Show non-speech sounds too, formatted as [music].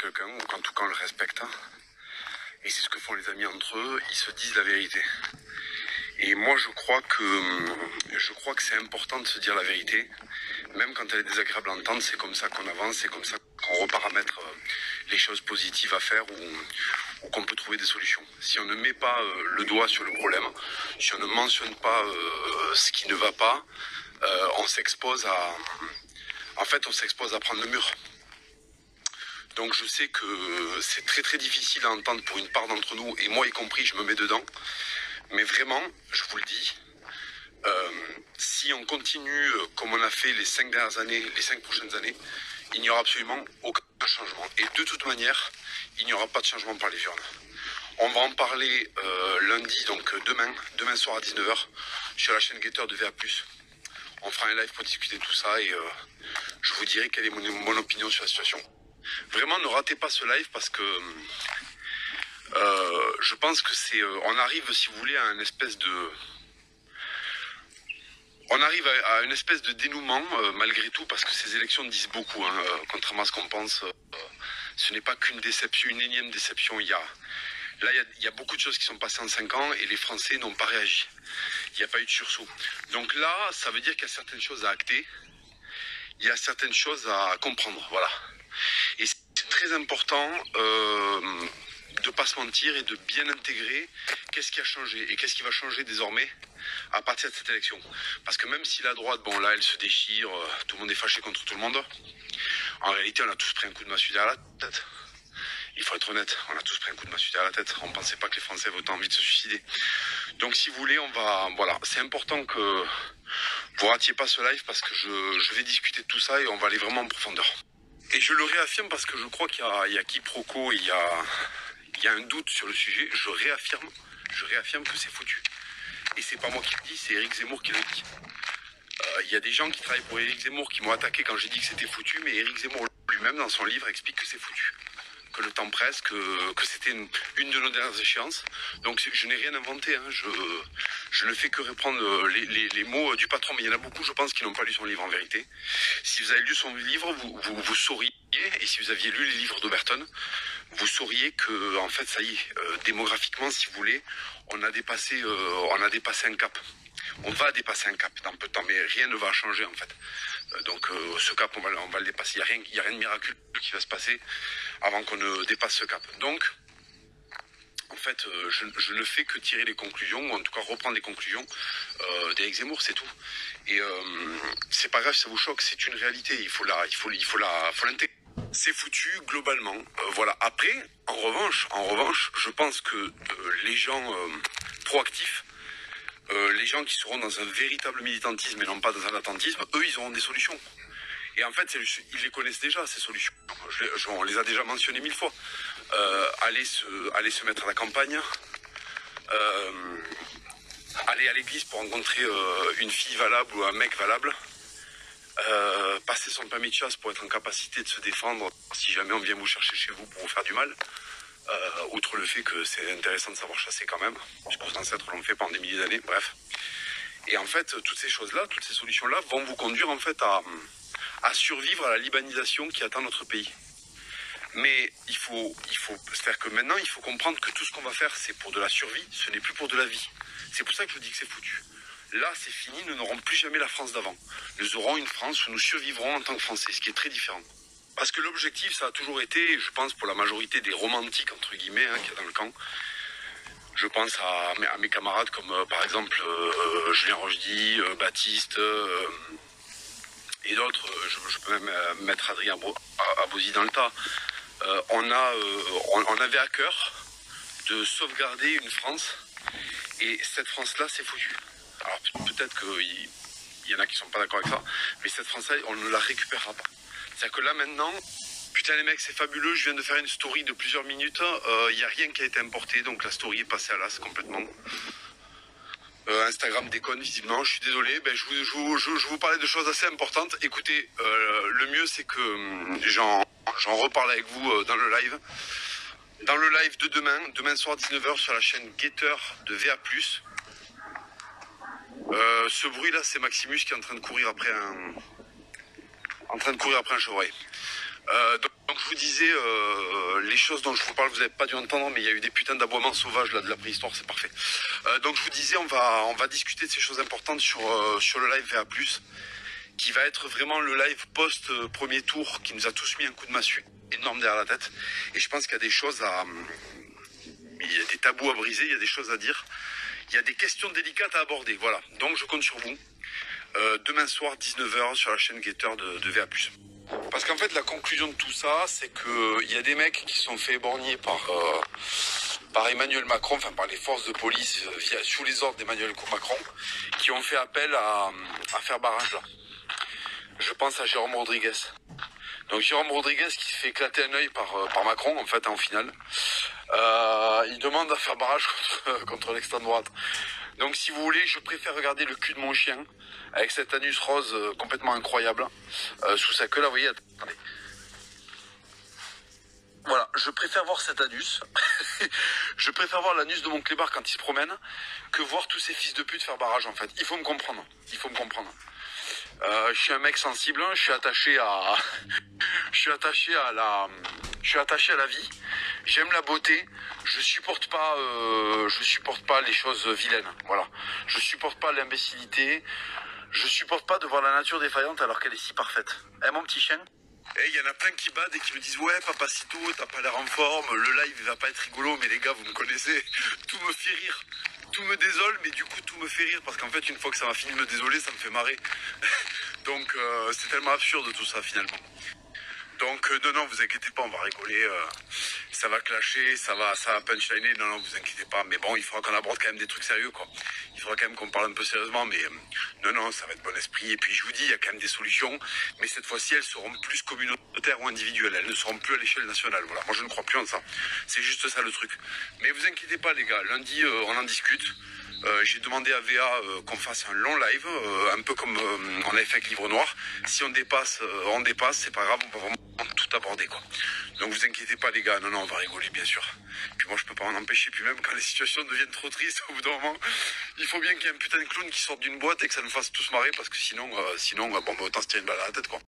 quelqu'un, ou qu'en tout cas on le respecte. hein. Et c'est ce que font les amis entre eux, ils se disent la vérité. Et moi je crois que je crois que c'est important de se dire la vérité, même quand elle est désagréable à entendre, c'est comme ça qu'on avance, c'est comme ça qu'on reparamètre euh, les choses positives à faire ou, ou qu'on peut trouver des solutions. Si on ne met pas euh, le doigt sur le problème, si on ne mentionne pas euh, ce qui ne va pas, on s'expose à en fait on s'expose à prendre le mur. Donc je sais que c'est très très difficile à entendre pour une part d'entre nous, et moi y compris, je me mets dedans. Mais vraiment, je vous le dis, euh, si on continue euh, comme on a fait les cinq dernières années, les cinq prochaines années, il n'y aura absolument aucun changement. Et de toute manière, il n'y aura pas de changement par les urnes. On va en parler euh, lundi, donc demain, demain soir à 19h, sur la chaîne Gator de VA+. On fera un live pour discuter de tout ça et je vous dirai quelle est mon opinion sur la situation. Vraiment, ne ratez pas ce live parce que euh, je pense que c'est, euh, on arrive, si vous voulez, à une espèce de, on arrive à, une espèce de dénouement euh, malgré tout parce que ces élections disent beaucoup, hein, contrairement à ce qu'on pense. ce n'est pas qu'une déception, une énième déception. Il y a, là, il y a, il y a beaucoup de choses qui sont passées en cinq ans et les Français n'ont pas réagi. Il n'y a pas eu de sursaut. Donc là, ça veut dire qu'il y a certaines choses à acter. Il y a certaines choses à comprendre, voilà. Très important euh, de pas se mentir et de bien intégrer qu'est-ce qui a changé et qu'est-ce qui va changer désormais à partir de cette élection. Parce que même si la droite, bon là, elle se déchire, euh, tout le monde est fâché contre tout le monde, en réalité, on a tous pris un coup de massue derrière la tête. Il faut être honnête, on a tous pris un coup de massue derrière la tête. On pensait pas que les Français avaient autant envie de se suicider. Donc si vous voulez, on va... Voilà, c'est important que vous ratiez pas ce live parce que je vais discuter de tout ça et on va aller vraiment en profondeur. Et je le réaffirme parce que je crois qu'il y y a quiproquo, il y a, il y a un doute sur le sujet. Je réaffirme, je réaffirme que c'est foutu. Et c'est pas moi qui le dis, c'est Eric Zemmour qui le dit. Euh, Il y a des gens qui travaillent pour Eric Zemmour qui m'ont attaqué quand j'ai dit que c'était foutu, mais Eric Zemmour lui-même dans son livre explique que c'est foutu. Le temps presse, que, c'était une, de nos dernières échéances. Donc je n'ai rien inventé, hein. je, je ne fais que reprendre euh, les, les- mots euh, du patron, mais il y en a beaucoup, je pense, qui n'ont pas lu son livre en vérité. Si vous avez lu son livre, vous, vous, et si vous aviez lu les livres d'Oberton, vous sauriez que, en fait, ça y est, euh, démographiquement, si vous voulez, on a dépassé, on a dépassé un cap. On va dépasser un cap dans peu de temps, mais rien ne va changer en fait. Donc ce cap, on va, on va le dépasser. Il n'y a, rien- a rien de miraculeux qui va se passer avant qu'on ne dépasse ce cap. Donc, en fait, euh, je, ne fais que tirer les conclusions, ou en tout cas reprendre les conclusions euh, d'Éric Zemmour, c'est tout. Et euh, c'est pas grave ça vous choque, c'est une réalité. Il faut la, il faut, il faut la, faut l'intégrer. C'est foutu globalement. Euh, voilà. Après, en revanche, en revanche, je pense que euh, les gens euh, proactifs, euh, les gens qui seront dans un véritable militantisme et non pas dans un attentisme, eux, ils auront des solutions. Et en fait, ils les connaissent déjà, ces solutions. On les a déjà mentionnées mille fois. Euh, aller, se, mettre à la campagne, euh, aller à l'église pour rencontrer euh, une fille valable ou un mec valable, passer son permis de chasse pour être en capacité de se défendre si jamais on vient vous chercher chez vous pour vous faire du mal. Outre le fait que c'est intéressant de savoir chasser quand même, puisque vos ancêtres l'ont fait pendant des milliers d'années, bref. Et en fait, toutes ces choses-là, toutes ces solutions-là vont vous conduire en fait à, à survivre à la libanisation qui attend notre pays. Mais il faut, il c'est-à-dire que maintenant, il faut comprendre que tout ce qu'on va faire, c'est pour de la survie, ce n'est plus pour de la vie. C'est pour ça que je dis que c'est foutu. Là, c'est fini, nous n'aurons plus jamais la France d'avant. Nous aurons une France où nous survivrons en tant que Français, ce qui est très différent. Parce que l'objectif, ça a toujours été, je pense, pour la majorité des romantiques, entre guillemets, hein, qu'il dans le camp, je pense à mes, camarades comme euh, par exemple euh, euh, Julien Rochdy, Baptiste et d'autres. euh, Je, peux même euh, mettre Adrien Abosi dans le tas. Euh, on, a, on, avait à cœur de sauvegarder une France et cette France-là, c'est foutu. Alors pe- peut-être qu'il y en a qui sont pas d'accord avec ça, mais cette France-là, on ne la récupérera pas. C'est-à-dire que là maintenant, putain les mecs, c'est fabuleux, je viens de faire une story de plusieurs minutes, il n'y a rien qui a été importé, donc la story est passée à l'as complètement. Euh, Instagram déconne visiblement, je suis désolé, ben, je, vous, je, parlais de choses assez importantes. Écoutez, euh, le mieux c'est que hum, j'en j'en reparle avec vous euh, dans le live. Dans le live de demain, demain soir 19h sur la chaîne Getter de VA+. Ce bruit là c'est Maximus qui est en train de courir après un en train de courir après un chevreuil. Donc je vous disais, euh, les choses dont je vous parle, vous n'avez pas dû entendre, mais il y a eu des putains d'aboiements sauvages là de la préhistoire, c'est parfait. Euh, donc je vous disais, on va, on va discuter de ces choses importantes sur, euh, sur le live VA+, qui va être vraiment le live post euh, tour, qui nous a tous mis un coup de massue énorme derrière la tête. Et je pense qu'il y a des choses à, il y a des tabous à briser, il y a des choses à dire, il y a des questions délicates à aborder. Voilà. Donc je compte sur vous. Euh, demain soir 19h sur la chaîne Gator de, de VA+. Parce qu'en fait, la conclusion de tout ça, c'est que il y a des mecs qui sont fait éborgner par, euh, par Emmanuel Macron, enfin par les forces de police, euh, via, sous les ordres d'Emmanuel Macron, qui ont fait appel à, à faire barrage là. Je pense à Jérôme Rodriguez. Donc Jérôme Rodriguez qui se fait éclater un œil par, euh, par Macron, en fait, en finale. Euh, il demande à faire barrage contre, [laughs] contre l'extrême droite. Donc si vous voulez, je préfère regarder le cul de mon chien avec cet anus rose euh, complètement incroyable euh, sous sa queue là, vous voyez, attendez. Voilà, je préfère voir cet anus. [laughs] je préfère voir l'anus de mon clébard quand il se promène que voir tous ces fils de pute faire barrage en fait. Il faut me comprendre. Il faut me comprendre. Euh, je suis un mec sensible, je suis attaché à [laughs] je suis attaché à la je suis attaché à la vie. J'aime la beauté. Je supporte pas euh, je supporte pas les choses vilaines. Voilà. Je supporte pas l'imbécilité. Je supporte pas de voir la nature défaillante alors qu'elle est si parfaite. Eh mon petit chien et il y en a plein qui badent et qui me disent ouais papacito t'as pas l'air en forme, le live il va pas être rigolo mais les gars vous me connaissez, [laughs] tout me fait rire, tout me désole mais du coup tout me fait rire parce qu'en fait une fois que ça m'a fini de me désoler ça me fait marrer. [laughs] Donc euh, c'est tellement absurde tout ça finalement. Donc euh, non non vous inquiétez pas on va rigoler, euh, ça va clasher, ça va ça va punchliner, non non vous inquiétez pas mais bon il faudra qu'on aborde quand même des trucs sérieux quoi. Il faudra quand même qu'on parle un peu sérieusement mais euh, non non ça va être bon esprit et puis je vous dis il y a quand même des solutions mais cette fois-ci elles seront plus communautaires ou individuelles, elles ne seront plus à l'échelle nationale. Voilà moi je ne crois plus en ça. C'est juste ça le truc. Mais vous inquiétez pas les gars, lundi on en discute. Euh, j'ai demandé à VA euh, qu'on fasse un long live, euh, un peu comme euh, on avait fait avec Livre Noir. Si on dépasse, euh, on dépasse, c'est pas grave, on peut vraiment tout aborder quoi. Donc vous inquiétez pas les gars, non non on va rigoler bien sûr. Puis moi je peux pas en empêcher, puis même quand les situations deviennent trop tristes au bout d'un moment, il faut bien qu'il y ait un putain de clown qui sorte d'une boîte et que ça nous fasse tous marrer parce que sinon, sinon bon bah, autant se tirer une balle à la tête quoi.